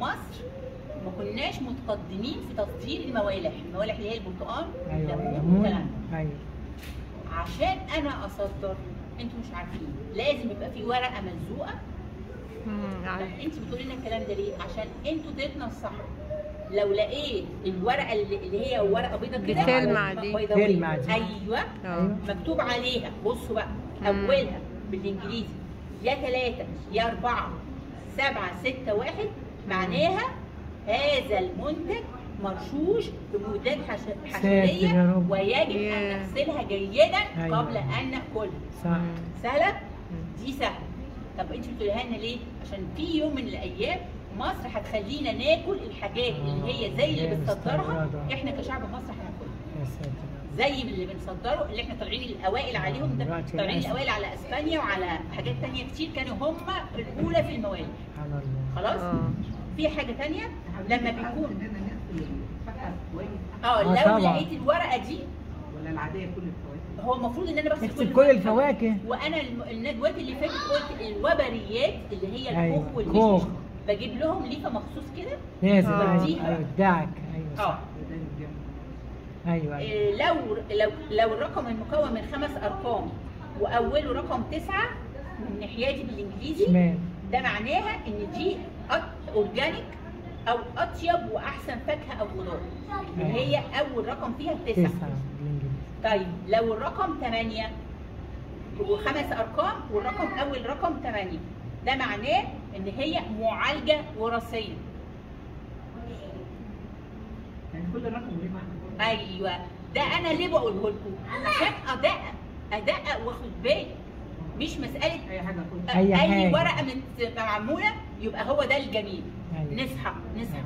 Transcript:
مصر ما كناش متقدمين في تصدير الموالح الموالح اللي هي البرتقال أيوه والليمون ليمون والكلام ده. أيوه عشان أنا أصدر أنتوا مش عارفين لازم يبقى في ورقة ملزوقة. انت بتقولي لنا الكلام ده ليه؟ عشان أنتوا الصح لو لقيت الورقة اللي هي ورقة بيضة كده بتلمع دي. بيضاوية. تلمع دي. أيوه آه مكتوب عليها بصوا بقى مم. أولها بالإنجليزي يا ثلاثة يا أربعة سبعة ستة واحد معناها هذا المنتج مرشوش بمبيدات حش- ساتر يا حشرية رب. ويجب. أن نغسلها جيدا أيوة. قبل أن نأكلها صح سهلة؟ دي سهلة طب أنت بتقوليها لنا ليه؟ عشان في يوم من الأيام مصر هتخلينا ناكل الحاجات اللي هي زي اللي بتصدرها. إحنا كشعب مصر هناكلها زي اللي بنصدره اللي إحنا طالعين الأوائل عليهم ده طالعين. الأوائل على إسبانيا وعلى حاجات تانية كتير كانوا هم الأولى في الموالح سبحان الله. خلاص؟ آه. في حاجة تانية؟ لما بيكون آه آه لو. لقيت الورقة دي ولا العادية كل الفواكه. هو المفروض إن أنا بغسل اكتب كل الفواكه. وأنا الندوات اللي فاتت قلت الوبريات اللي هي أيوة، الكوخ والمشمش. بجيب لهم ليفة مخصوص كده لازم آه. أيوه بديها. أيوه ادعك. أيوه آه. أيوه أيوه. إيه، لو لو لو الرقم المكون من خمس أرقام واوله رقم تسعة من ناحيتي بالإنجليزي شمال ده معناها إن دي اورجانيك أو أطيب وأحسن فاكهة أو خضار. اللي هي أول رقم فيها التسعه تسعة بالإنجليزي. طيب لو الرقم 8 وخمس أرقام والرقم أول رقم 8 ده معناه إن هي معالجة وراثية. يعني كل رقم معنى أيوه. ده أنا ليه بقوله لكم؟ عشان ادقق ادقق واخد بالي. مش مسألة أي حاجة أي أي حاجة. ورقة معموله يبقى هو ده الجميل. نصحى نصحى